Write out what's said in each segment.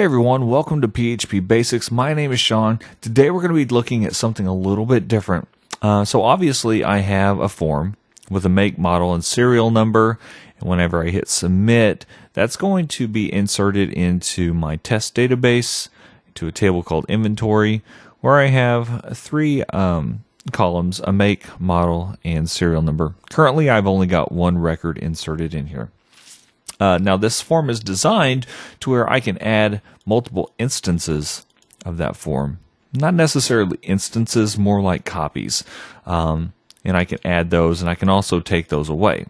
Hey everyone, welcome to PHP Basics. My name is Sean. Today we're going to be looking at something a little bit different. Uh, so obviously I have a form with a make, model, and serial number. And whenever I hit submit, that's going to be inserted into my test database to a table called inventory where I have three um, columns, a make, model, and serial number. Currently I've only got one record inserted in here. Uh, now, this form is designed to where I can add multiple instances of that form. Not necessarily instances, more like copies. Um, and I can add those and I can also take those away.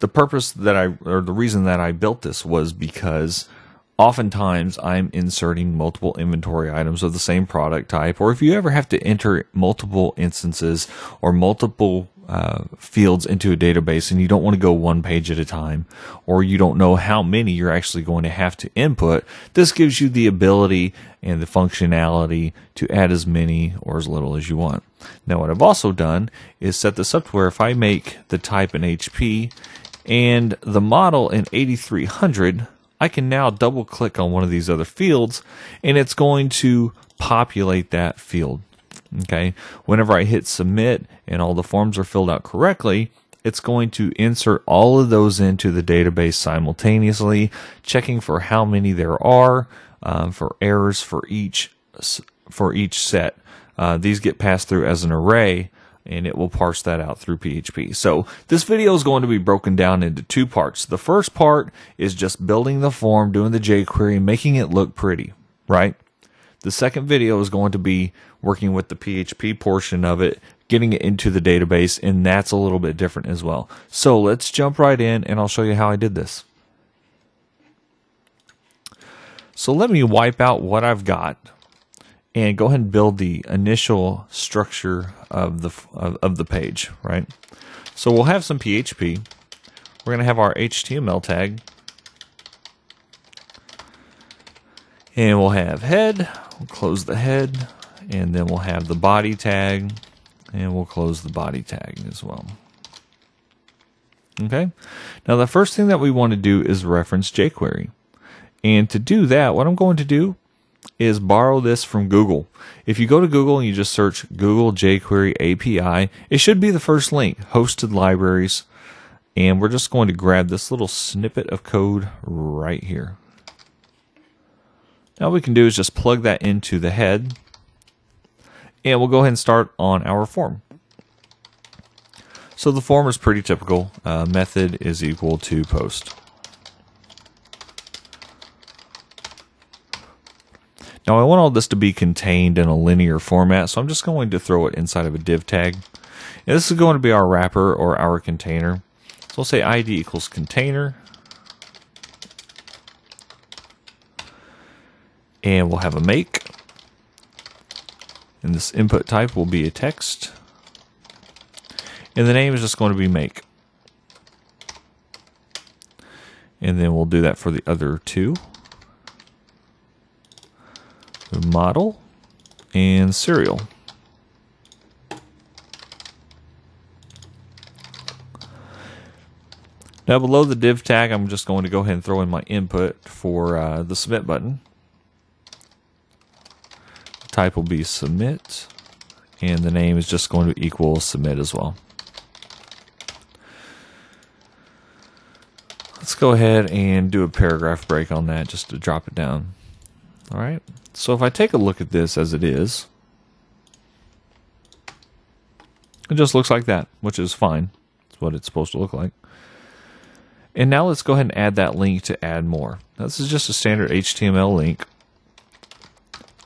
The purpose that I, or the reason that I built this was because oftentimes I'm inserting multiple inventory items of the same product type, or if you ever have to enter multiple instances or multiple uh, fields into a database and you don't want to go one page at a time, or you don't know how many you're actually going to have to input, this gives you the ability and the functionality to add as many or as little as you want. Now, what I've also done is set this up to where if I make the type in HP and the model in 8300, I can now double click on one of these other fields and it's going to populate that field. Okay. Whenever I hit submit and all the forms are filled out correctly, it's going to insert all of those into the database simultaneously, checking for how many there are, um, for errors for each for each set. Uh, these get passed through as an array, and it will parse that out through PHP. So this video is going to be broken down into two parts. The first part is just building the form, doing the jQuery, making it look pretty, right? The second video is going to be working with the PHP portion of it, getting it into the database, and that's a little bit different as well. So let's jump right in and I'll show you how I did this. So let me wipe out what I've got and go ahead and build the initial structure of the of, of the page, right? So we'll have some PHP. We're going to have our HTML tag. And we'll have head, we'll close the head, and then we'll have the body tag, and we'll close the body tag as well. Okay, now the first thing that we want to do is reference jQuery. And to do that, what I'm going to do is borrow this from Google. If you go to Google and you just search Google jQuery API, it should be the first link, hosted libraries. And we're just going to grab this little snippet of code right here. Now what we can do is just plug that into the head. And we'll go ahead and start on our form. So the form is pretty typical. Uh, method is equal to post. Now I want all this to be contained in a linear format, so I'm just going to throw it inside of a div tag. And this is going to be our wrapper or our container. So we'll say id equals container. And we'll have a make. And this input type will be a text. And the name is just going to be make. And then we'll do that for the other two model, and serial. Now below the div tag, I'm just going to go ahead and throw in my input for uh, the submit button. Type will be submit, and the name is just going to equal submit as well. Let's go ahead and do a paragraph break on that just to drop it down. All right. So if I take a look at this as it is, it just looks like that, which is fine. It's what it's supposed to look like. And now let's go ahead and add that link to add more. Now, this is just a standard HTML link.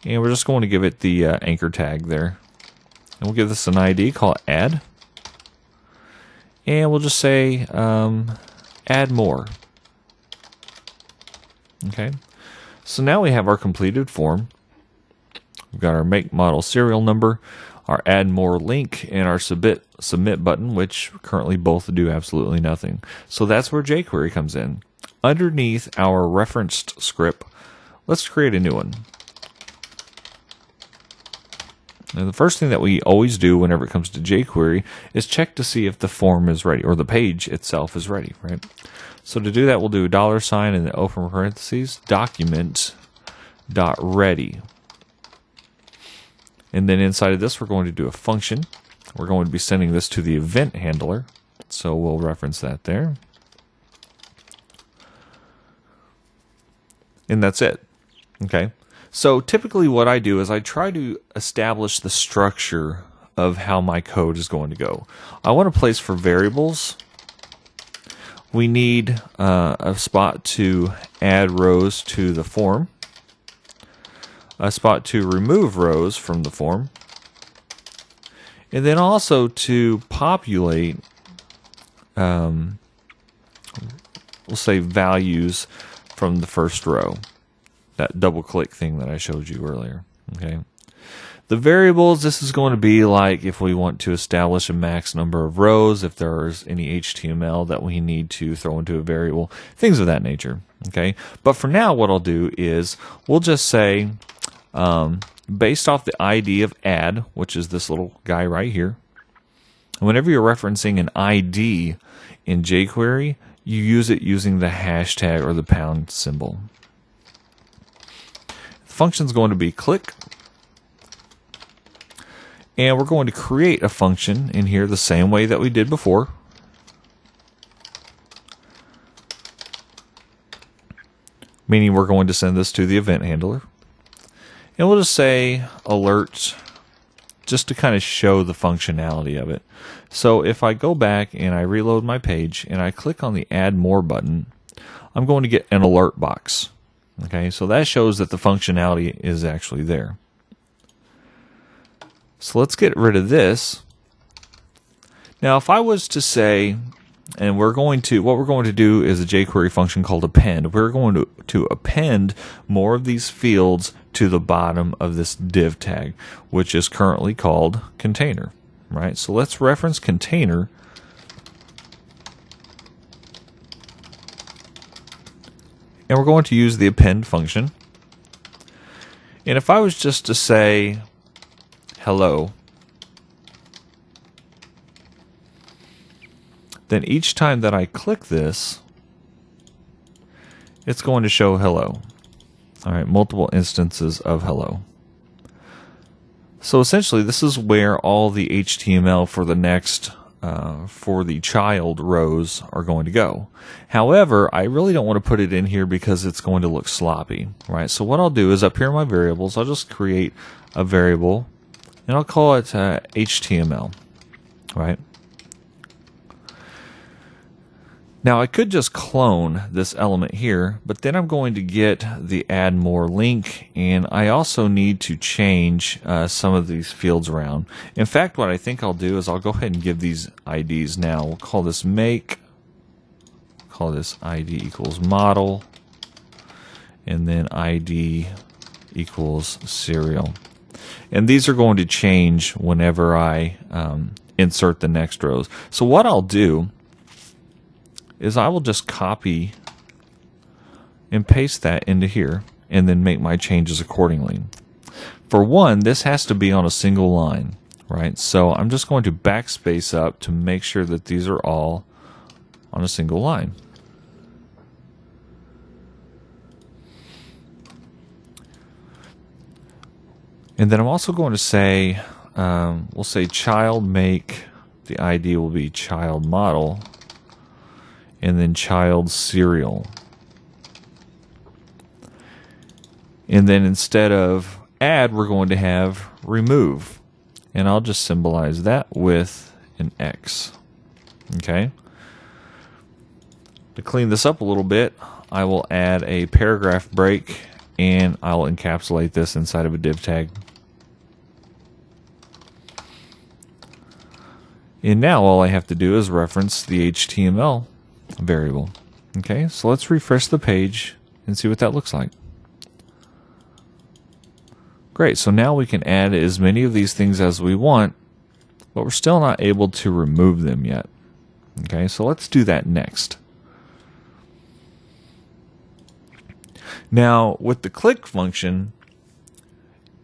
And we're just going to give it the uh, anchor tag there. And we'll give this an ID, call it add. And we'll just say um, add more. Okay. So now we have our completed form. We've got our make model serial number, our add more link, and our submit submit button, which currently both do absolutely nothing. So that's where jQuery comes in. Underneath our referenced script, let's create a new one. Now, the first thing that we always do whenever it comes to jQuery is check to see if the form is ready or the page itself is ready, right? So to do that, we'll do a dollar sign and then open parentheses, document dot ready. And then inside of this, we're going to do a function. We're going to be sending this to the event handler. So we'll reference that there. And that's it. Okay. So typically what I do is I try to establish the structure of how my code is going to go. I want a place for variables. We need uh, a spot to add rows to the form, a spot to remove rows from the form, and then also to populate, um, we'll say values from the first row that double click thing that I showed you earlier. Okay. The variables, this is going to be like if we want to establish a max number of rows, if there's any HTML that we need to throw into a variable, things of that nature. Okay. But for now, what I'll do is we'll just say, um, based off the ID of add, which is this little guy right here, whenever you're referencing an ID in jQuery, you use it using the hashtag or the pound symbol function is going to be click. And we're going to create a function in here the same way that we did before. Meaning we're going to send this to the event handler. And we'll just say alert just to kind of show the functionality of it. So if I go back and I reload my page and I click on the add more button, I'm going to get an alert box. Okay, so that shows that the functionality is actually there. So let's get rid of this. Now, if I was to say, and we're going to, what we're going to do is a jQuery function called append. We're going to, to append more of these fields to the bottom of this div tag, which is currently called container, right? So let's reference container and we're going to use the append function. And if I was just to say hello, then each time that I click this, it's going to show hello. All right, multiple instances of hello. So essentially, this is where all the HTML for the next uh, for the child rows are going to go. However, I really don't want to put it in here because it's going to look sloppy, right? So what I'll do is up here in my variables, I'll just create a variable and I'll call it uh, HTML, right? Now I could just clone this element here, but then I'm going to get the add more link and I also need to change uh, some of these fields around. In fact, what I think I'll do is I'll go ahead and give these IDs now. We'll call this make, call this ID equals model, and then ID equals serial. And these are going to change whenever I um, insert the next rows. So what I'll do is I will just copy and paste that into here and then make my changes accordingly. For one, this has to be on a single line, right? So I'm just going to backspace up to make sure that these are all on a single line. And then I'm also going to say, um, we'll say child make, the ID will be child model, and then child serial. And then instead of add, we're going to have remove. And I'll just symbolize that with an X. Okay. To clean this up a little bit, I will add a paragraph break and I'll encapsulate this inside of a div tag. And now all I have to do is reference the HTML variable. Okay, so let's refresh the page and see what that looks like. Great, so now we can add as many of these things as we want, but we're still not able to remove them yet. Okay, so let's do that next. Now, with the click function,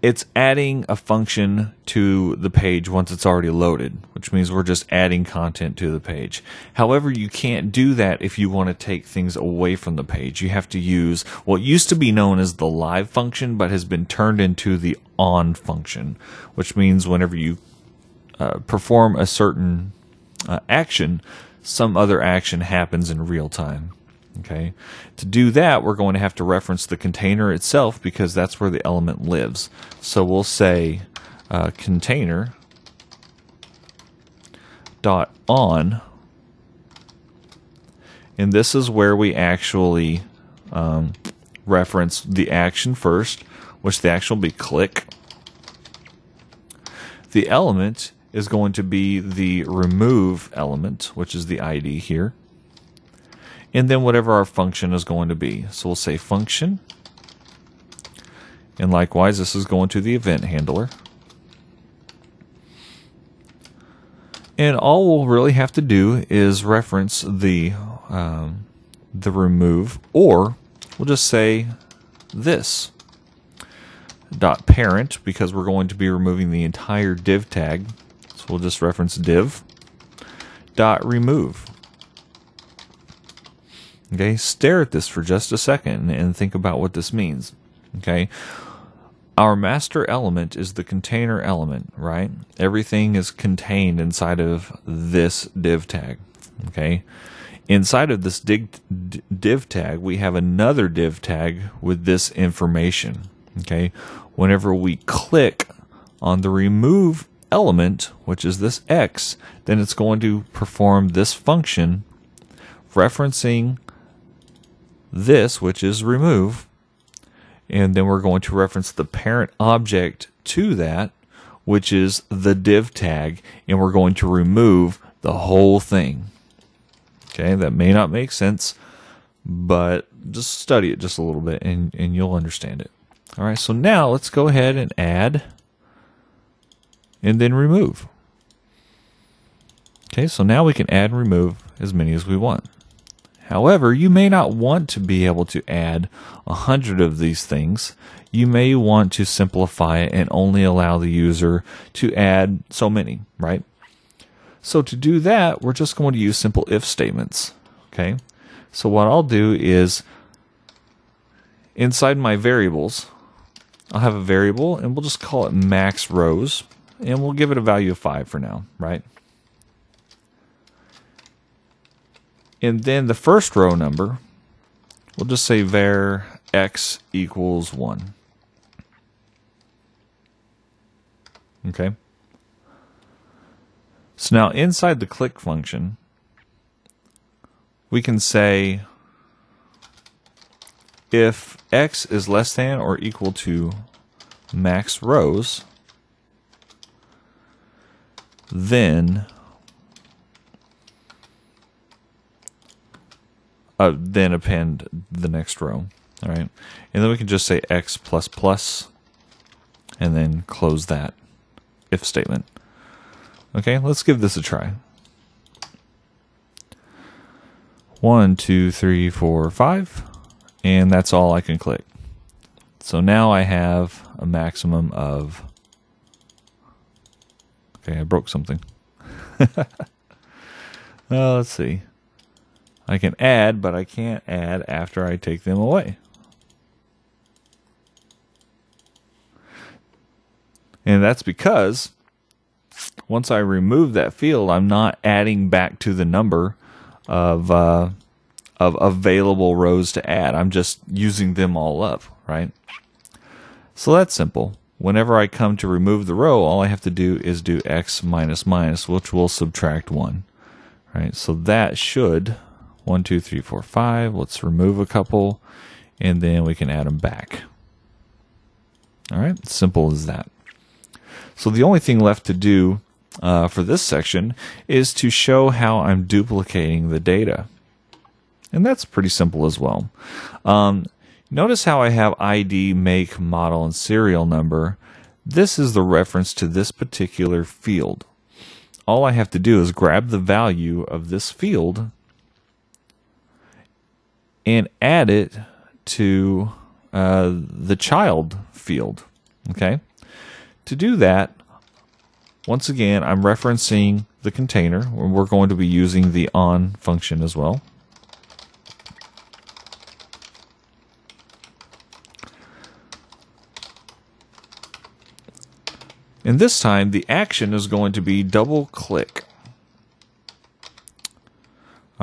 it's adding a function to the page once it's already loaded, which means we're just adding content to the page. However, you can't do that if you want to take things away from the page. You have to use what used to be known as the live function, but has been turned into the on function, which means whenever you uh, perform a certain uh, action, some other action happens in real time. Okay. To do that, we're going to have to reference the container itself because that's where the element lives. So we'll say uh, container dot on, and this is where we actually um, reference the action first, which the action will be click. The element is going to be the remove element, which is the ID here and then whatever our function is going to be. So we'll say function. And likewise, this is going to the event handler. And all we'll really have to do is reference the um, the remove, or we'll just say this dot parent because we're going to be removing the entire div tag. So we'll just reference div dot remove. Okay, stare at this for just a second and think about what this means. Okay, our master element is the container element, right? Everything is contained inside of this div tag. Okay, inside of this div, div tag, we have another div tag with this information. Okay, whenever we click on the remove element, which is this x, then it's going to perform this function referencing this, which is remove, and then we're going to reference the parent object to that, which is the div tag, and we're going to remove the whole thing. Okay, that may not make sense, but just study it just a little bit and, and you'll understand it. All right, so now let's go ahead and add and then remove. Okay, so now we can add and remove as many as we want. However, you may not want to be able to add a hundred of these things. You may want to simplify it and only allow the user to add so many, right? So to do that, we're just going to use simple if statements. Okay. So what I'll do is inside my variables, I'll have a variable and we'll just call it max rows and we'll give it a value of five for now, right? And then the first row number, we'll just say var x equals 1. Okay. So now inside the click function, we can say if x is less than or equal to max rows, then uh, then append the next row. All right. And then we can just say x plus plus and then close that if statement. Okay, let's give this a try. One, two, three, four, five. And that's all I can click. So now I have a maximum of. Okay, I broke something. uh, let's see. I can add, but I can't add after I take them away. And that's because once I remove that field, I'm not adding back to the number of uh, of available rows to add. I'm just using them all up, right? So that's simple. Whenever I come to remove the row, all I have to do is do x minus minus, which will subtract 1. Right? So that should one, two, three, four, five. Let's remove a couple and then we can add them back. All right, simple as that. So the only thing left to do uh, for this section is to show how I'm duplicating the data. And that's pretty simple as well. Um, notice how I have ID, make, model, and serial number. This is the reference to this particular field. All I have to do is grab the value of this field and add it to uh, the child field. Okay. to do that, once again, I'm referencing the container. and We're going to be using the on function as well. And this time, the action is going to be double click.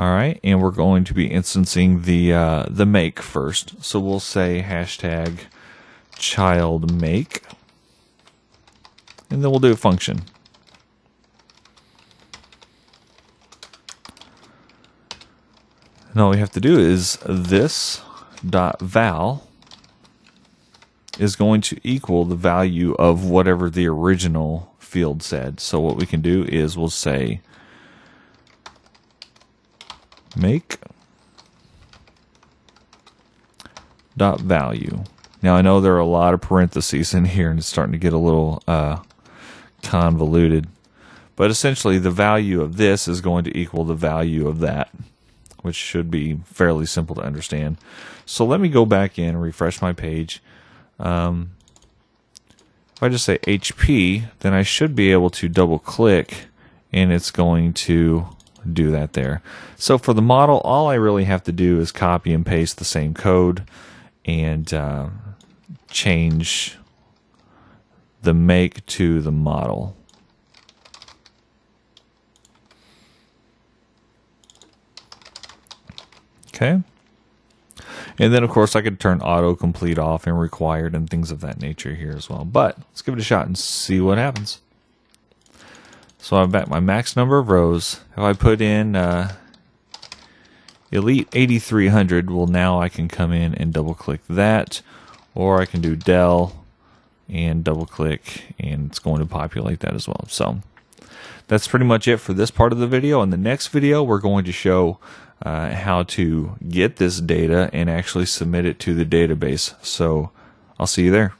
All right, and we're going to be instancing the uh, the make first. So we'll say hashtag child make, and then we'll do a function. And all we have to do is this dot val is going to equal the value of whatever the original field said. So what we can do is we'll say make dot value. Now I know there are a lot of parentheses in here and it's starting to get a little uh, convoluted. But essentially the value of this is going to equal the value of that, which should be fairly simple to understand. So let me go back in and refresh my page um, if I just say HP, then I should be able to double click and it's going to do that there. So for the model, all I really have to do is copy and paste the same code and uh, change the make to the model. Okay. And then, of course, I could turn autocomplete off and required and things of that nature here as well. But let's give it a shot and see what happens. So I'm at my max number of rows. If I put in uh, Elite 8300, well, now I can come in and double click that. Or I can do Dell and double click, and it's going to populate that as well. So that's pretty much it for this part of the video. In the next video, we're going to show uh, how to get this data and actually submit it to the database. So I'll see you there.